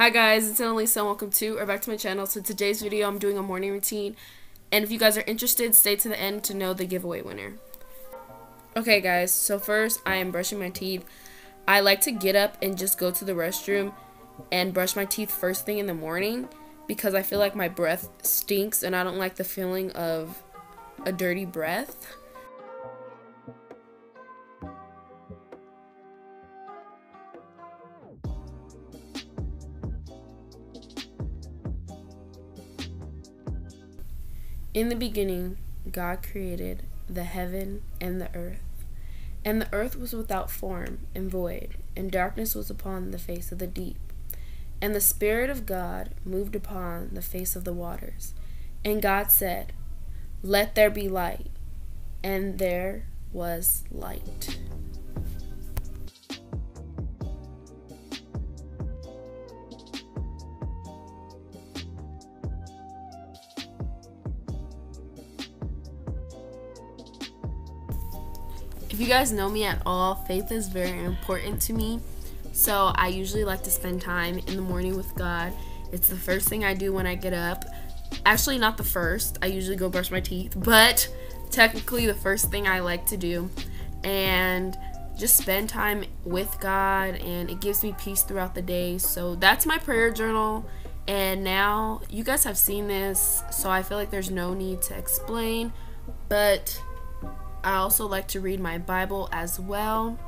Hi guys, it's Annalisa and welcome to or back to my channel. So today's video I'm doing a morning routine and if you guys are interested, stay to the end to know the giveaway winner. Okay guys, so first I am brushing my teeth. I like to get up and just go to the restroom and brush my teeth first thing in the morning because I feel like my breath stinks and I don't like the feeling of a dirty breath. In the beginning, God created the heaven and the earth. And the earth was without form and void, and darkness was upon the face of the deep. And the Spirit of God moved upon the face of the waters. And God said, Let there be light. And there was light. You guys know me at all, faith is very important to me. So I usually like to spend time in the morning with God. It's the first thing I do when I get up. Actually, not the first. I usually go brush my teeth, but technically the first thing I like to do. And just spend time with God and it gives me peace throughout the day. So that's my prayer journal. And now you guys have seen this, so I feel like there's no need to explain. But I also like to read my Bible as well.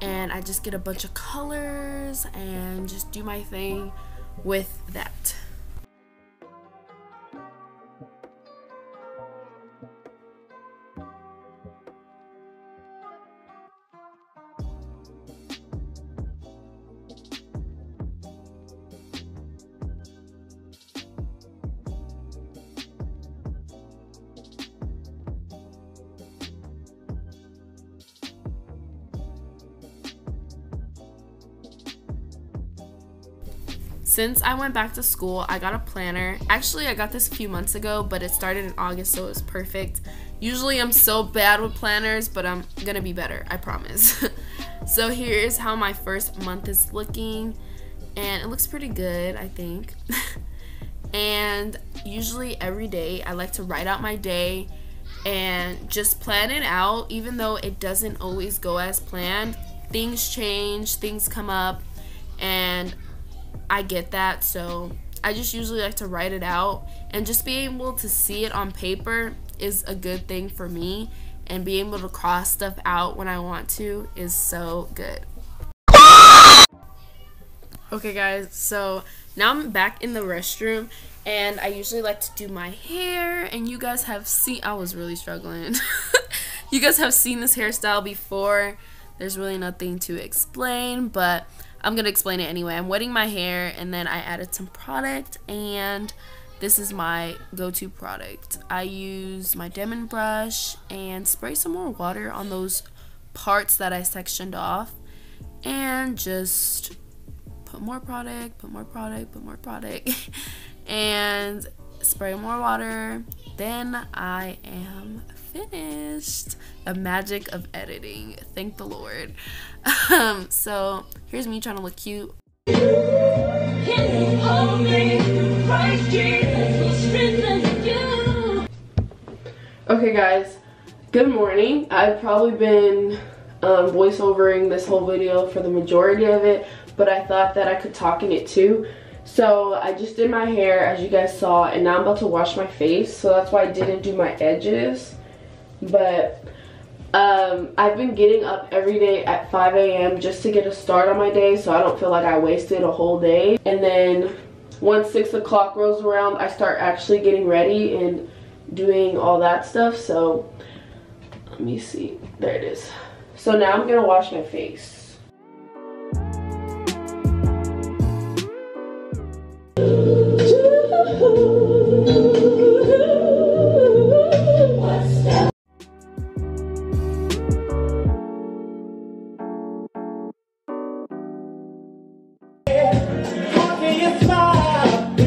And I just get a bunch of colors and just do my thing with that. Since I went back to school, I got a planner. Actually, I got this a few months ago, but it started in August, so it was perfect. Usually, I'm so bad with planners, but I'm gonna be better, I promise. so, here's how my first month is looking, and it looks pretty good, I think. and usually, every day, I like to write out my day and just plan it out, even though it doesn't always go as planned. Things change, things come up, and I get that. So I just usually like to write it out and just being able to see it on paper is a good thing for me and being able to cross stuff out when I want to is so good. Okay guys, so now I'm back in the restroom and I usually like to do my hair and you guys have seen I was really struggling. you guys have seen this hairstyle before. There's really nothing to explain, but I'm going to explain it anyway. I'm wetting my hair and then I added some product and this is my go-to product. I use my Denman brush and spray some more water on those parts that I sectioned off and just put more product, put more product, put more product and spray more water. Then I am finished. The magic of editing. Thank the Lord. Um, so here's me trying to look cute. Okay guys, good morning. I've probably been um, voiceovering this whole video for the majority of it, but I thought that I could talk in it too. So I just did my hair as you guys saw and now I'm about to wash my face so that's why I didn't do my edges but um, I've been getting up every day at 5 a.m. just to get a start on my day so I don't feel like I wasted a whole day. And then once 6 o'clock rolls around, I start actually getting ready and doing all that stuff. So let me see. There it is. So now I'm going to wash my face.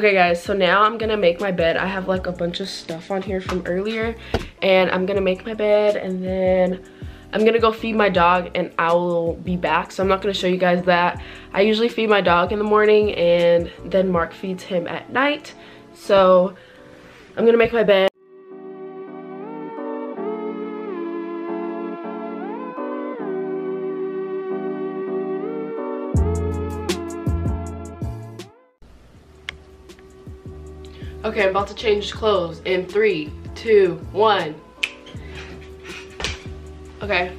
Okay guys, so now I'm gonna make my bed. I have like a bunch of stuff on here from earlier and I'm gonna make my bed and then I'm gonna go feed my dog and I will be back. So I'm not gonna show you guys that. I usually feed my dog in the morning and then Mark feeds him at night. So I'm gonna make my bed. Okay, I'm about to change clothes in three, two, one. Okay,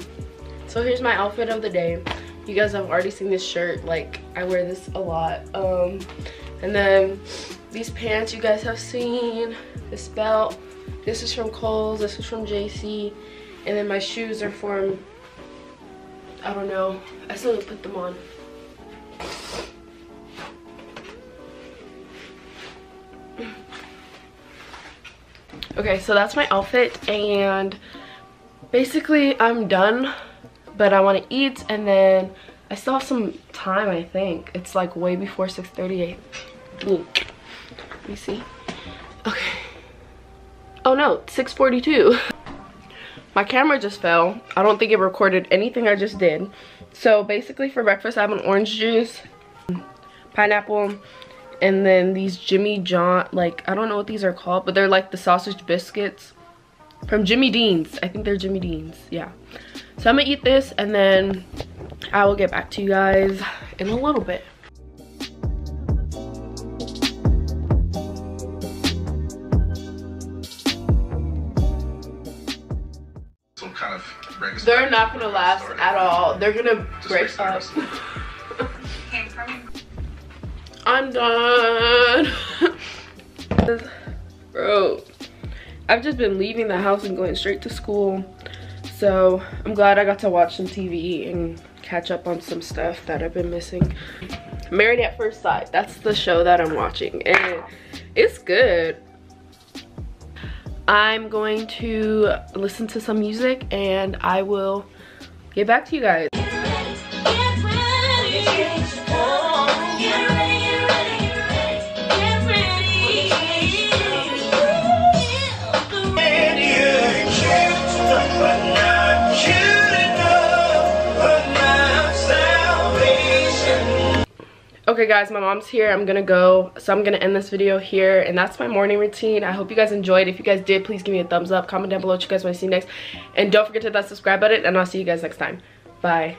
so here's my outfit of the day. You guys have already seen this shirt, like I wear this a lot. Um, and then these pants you guys have seen, this belt, this is from Kohl's, this is from JC, and then my shoes are from, I don't know, I still put them on. Okay, so that's my outfit and basically I'm done, but I want to eat and then I still have some time, I think. It's like way before 6.38. Let me see. Okay. Oh no, 6.42. my camera just fell. I don't think it recorded anything I just did. So basically for breakfast I have an orange juice, pineapple, and then these Jimmy John, like, I don't know what these are called, but they're like the sausage biscuits from Jimmy Dean's. I think they're Jimmy Dean's, yeah. So I'm gonna eat this and then I will get back to you guys in a little bit. Kind of They're not gonna last at all. They're gonna break up. I'm done. Bro, I've just been leaving the house and going straight to school. So I'm glad I got to watch some TV and catch up on some stuff that I've been missing. Married at First Sight, that's the show that I'm watching and it's good. I'm going to listen to some music and I will get back to you guys. Okay guys my mom's here. I'm gonna go so i'm gonna end this video here and that's my morning routine. I hope you guys enjoyed. If you guys did please give me a thumbs up. Comment down below what you guys want to see next. And don't forget to hit that subscribe button and i'll see you guys next time. Bye